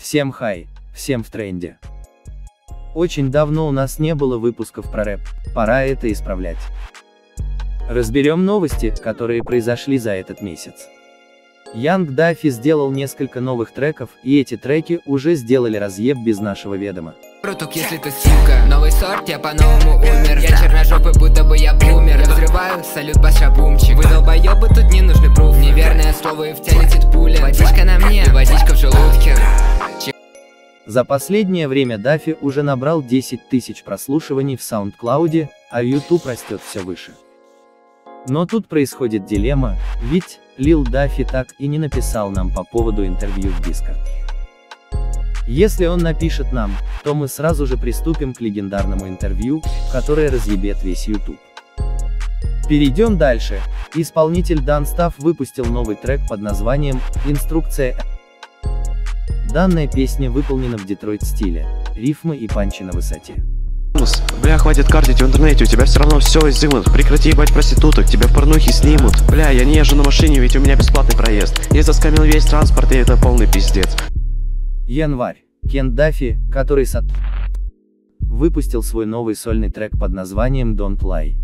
Всем хай, всем в тренде. Очень давно у нас не было выпусков про рэп, пора это исправлять. Разберем новости, которые произошли за этот месяц. Янг Даффи сделал несколько новых треков, и эти треки уже сделали разъеб без нашего ведома. Рутук, если ты сука Новый сорт, я по-новому умер Я черножопый, будто бы я бумер Я взрываю, салют, баша бумчик Вы долбоебы, тут не нужны пруф Неверное слово и в тебя летит пуля Водичка на мне, и водичка За последнее время Даффи уже набрал 10 тысяч прослушиваний в SoundCloud, а YouTube растет все выше. Но тут происходит дилемма, ведь Лил Даффи так и не написал нам по поводу интервью в Discord. Если он напишет нам, то мы сразу же приступим к легендарному интервью, которое разъебет весь YouTube. Перейдем дальше. Исполнитель Дан Став выпустил новый трек под названием «Инструкция». Данная песня выполнена в Детройт стиле, рифмы и панчи на высоте. Бля, хватит картить в интернете, у тебя все равно все изымут Прекрати ебать проституток, тебя в порнухе снимут Бля, я не езжу на машине, ведь у меня бесплатный проезд Я заскамил весь транспорт, и это полный пиздец Январь. Кен Даффи, который со... выпустил свой новый сольный трек под названием Don't Lie.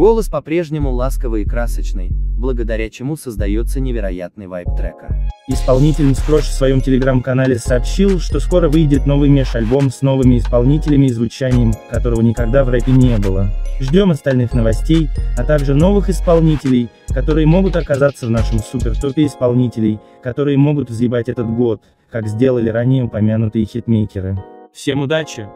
Голос по-прежнему ласковый и красочный, благодаря чему создается невероятный вайб трека. Исполнитель Скрош в своем телеграм-канале сообщил, что скоро выйдет новый меш-альбом с новыми исполнителями и звучанием, которого никогда в рэпе не было. Ждем остальных новостей, а также новых исполнителей, которые могут оказаться в нашем супер-топе исполнителей, которые могут взъебать этот год, как сделали ранее упомянутые хитмейкеры. Всем удачи!